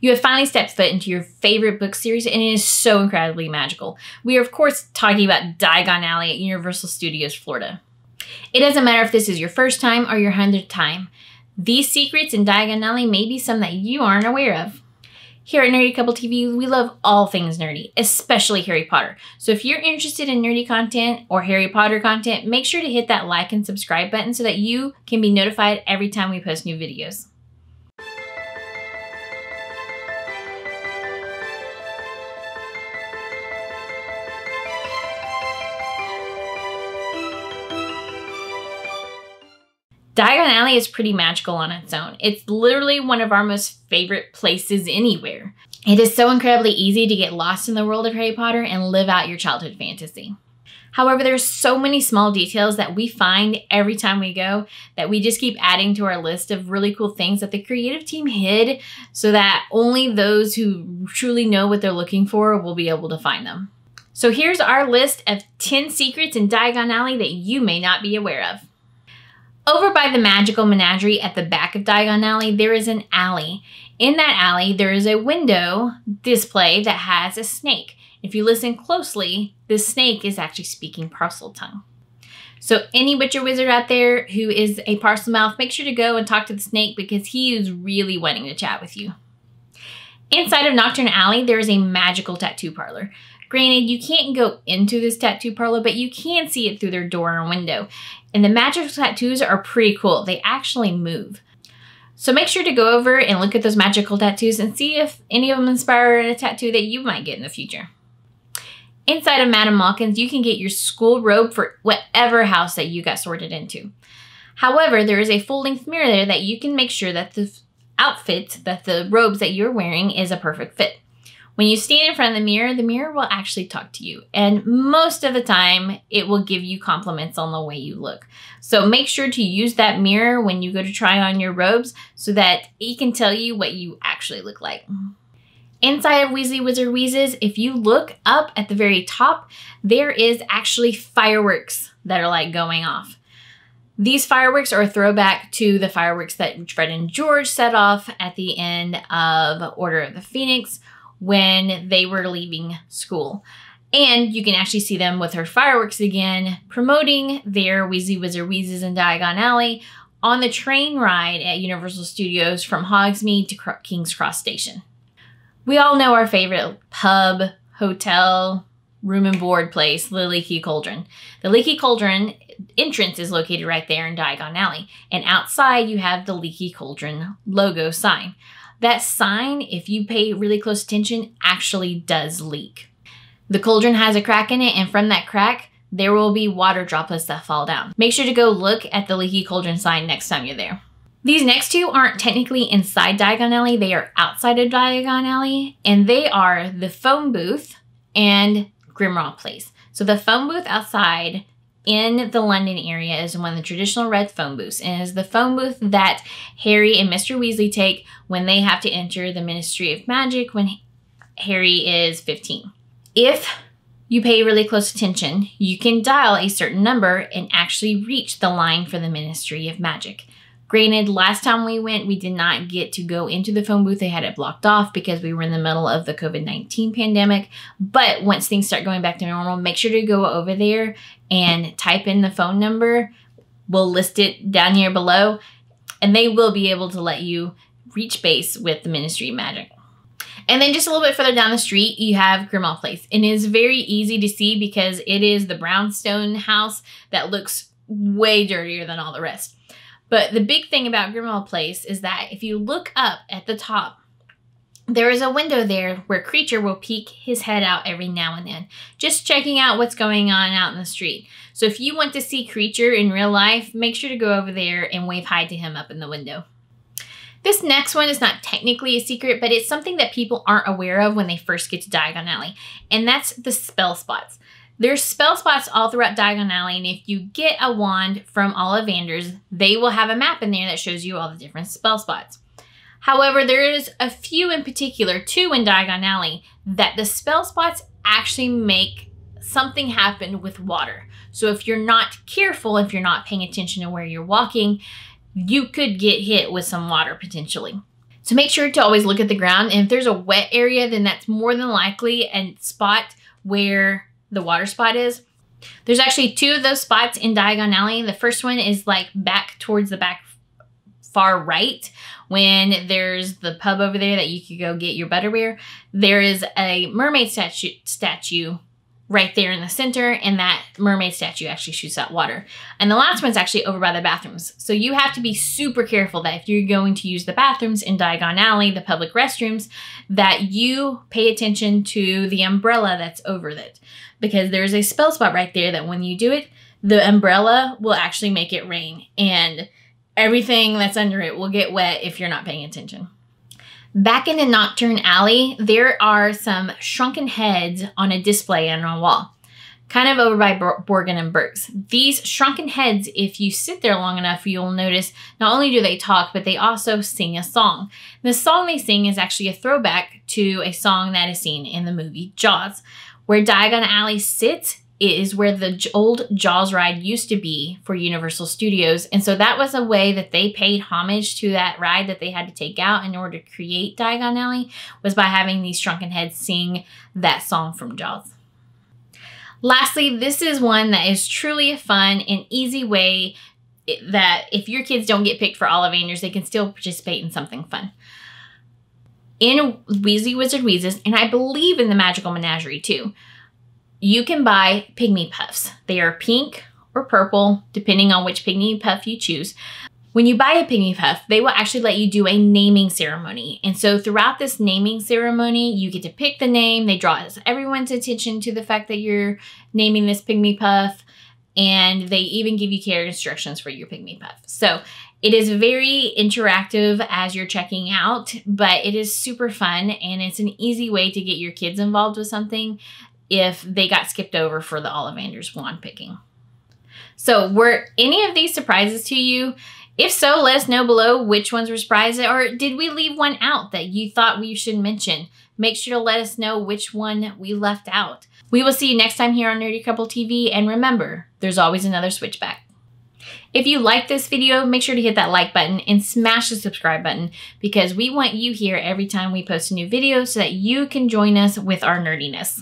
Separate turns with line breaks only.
You have finally stepped foot into your favorite book series, and it is so incredibly magical. We are, of course, talking about Diagon Alley at Universal Studios Florida. It doesn't matter if this is your first time or your hundredth time. These secrets in Diagon Alley may be some that you aren't aware of. Here at Nerdy Couple TV, we love all things nerdy, especially Harry Potter. So if you're interested in nerdy content or Harry Potter content, make sure to hit that like and subscribe button so that you can be notified every time we post new videos. Diagon Alley is pretty magical on its own. It's literally one of our most favorite places anywhere. It is so incredibly easy to get lost in the world of Harry Potter and live out your childhood fantasy. However, there's so many small details that we find every time we go that we just keep adding to our list of really cool things that the creative team hid so that only those who truly know what they're looking for will be able to find them. So here's our list of 10 secrets in Diagon Alley that you may not be aware of. Over by the Magical Menagerie at the back of Diagon Alley, there is an alley. In that alley, there is a window display that has a snake. If you listen closely, the snake is actually speaking Parseltongue. So any witcher wizard out there who is a Parselmouth, make sure to go and talk to the snake because he is really wanting to chat with you. Inside of Knockturn Alley, there is a magical tattoo parlor. Granted, you can't go into this tattoo parlor, but you can see it through their door and window. And the magical tattoos are pretty cool. They actually move. So make sure to go over and look at those magical tattoos and see if any of them inspire a tattoo that you might get in the future. Inside of Madame Malkin's, you can get your school robe for whatever house that you got sorted into. However, there is a full-length mirror there that you can make sure that the outfit, that the robes that you're wearing is a perfect fit. When you stand in front of the mirror, the mirror will actually talk to you. And most of the time, it will give you compliments on the way you look. So make sure to use that mirror when you go to try on your robes so that it can tell you what you actually look like. Inside of Weasley Wizard Wheezes, if you look up at the very top, there is actually fireworks that are like going off. These fireworks are a throwback to the fireworks that Fred and George set off at the end of Order of the Phoenix when they were leaving school. And you can actually see them with her fireworks again, promoting their Weasley Wizard Wheezes in Diagon Alley on the train ride at Universal Studios from Hogsmeade to King's Cross Station. We all know our favorite pub, hotel, room and board place, the Leaky Cauldron. The Leaky Cauldron entrance is located right there in Diagon Alley. And outside you have the Leaky Cauldron logo sign. That sign, if you pay really close attention, actually does leak. The cauldron has a crack in it, and from that crack, there will be water droplets that fall down. Make sure to go look at the leaky cauldron sign next time you're there. These next two aren't technically inside Diagon Alley, they are outside of Diagon Alley, and they are the phone booth and Grimmauld Place. So the phone booth outside in the London area is one of the traditional red phone booths and is the phone booth that Harry and Mr. Weasley take when they have to enter the Ministry of Magic when Harry is 15. If you pay really close attention, you can dial a certain number and actually reach the line for the Ministry of Magic. Granted, last time we went, we did not get to go into the phone booth. They had it blocked off because we were in the middle of the COVID 19 pandemic. But once things start going back to normal, make sure to go over there and type in the phone number. We'll list it down here below, and they will be able to let you reach base with the Ministry of Magic. And then just a little bit further down the street, you have Grimmauld Place. And it is very easy to see because it is the brownstone house that looks way dirtier than all the rest. But the big thing about Grimmauld Place is that if you look up at the top, there is a window there where Kreacher will peek his head out every now and then, just checking out what's going on out in the street. So if you want to see Kreacher in real life, make sure to go over there and wave hi to him up in the window. This next one is not technically a secret, but it's something that people aren't aware of when they first get to Diagon Alley, and that's the spell spots. There's spell spots all throughout Diagon Alley, and if you get a wand from Ollivanders, they will have a map in there that shows you all the different spell spots. However, there is a few in particular, two in Diagon Alley, that the spell spots actually make something happen with water. So if you're not careful, if you're not paying attention to where you're walking, you could get hit with some water potentially. So make sure to always look at the ground. And if there's a wet area, then that's more than likely a spot where the water spot is. There's actually two of those spots in Diagon Alley. The first one is like back towards the back far right when there's the pub over there that you could go get your butterbeer. There is a mermaid statue statue right there in the center, and that mermaid statue actually shoots out water. And the last one's actually over by the bathrooms. So you have to be super careful that if you're going to use the bathrooms in Diagon Alley, the public restrooms, that you pay attention to the umbrella that's over it. Because there's a spell spot right there that when you do it, the umbrella will actually make it rain. And everything that's under it will get wet if you're not paying attention. Back in the Knockturn Alley, there are some shrunken heads on a display on a wall, kind of over by Borgin and Burkes. These shrunken heads, if you sit there long enough, you'll notice not only do they talk, but they also sing a song. The song they sing is actually a throwback to a song that is seen in the movie Jaws. Where Diagon Alley sits is where the old Jaws ride used to be for Universal Studios. And so that was a way that they paid homage to that ride that they had to take out in order to create Diagon Alley was by having these shrunken heads sing that song from Jaws. Lastly, this is one that is truly a fun and easy way that if your kids don't get picked for Ollivanders, they can still participate in something fun. In Weasley Wizard Wheezes, and I believe in the Magical Menagerie too, you can buy pygmy puffs. They are pink or purple, depending on which pygmy puff you choose. When you buy a pygmy puff, they will actually let you do a naming ceremony. And so throughout this naming ceremony, you get to pick the name. They draw everyone's attention to the fact that you're naming this pygmy puff. And they even give you care instructions for your pygmy puff. So it is very interactive as you're checking out, but it is super fun and it's an easy way to get your kids involved with something if they got skipped over for the Ollivanders wand picking. So were any of these surprises to you? If so, let us know below which ones were surprises or did we leave one out that you thought we should mention? Make sure to let us know which one we left out. We will see you next time here on Nerdy Couple TV and remember, there's always another switchback. If you like this video, make sure to hit that like button and smash the subscribe button because we want you here every time we post a new video so that you can join us with our nerdiness.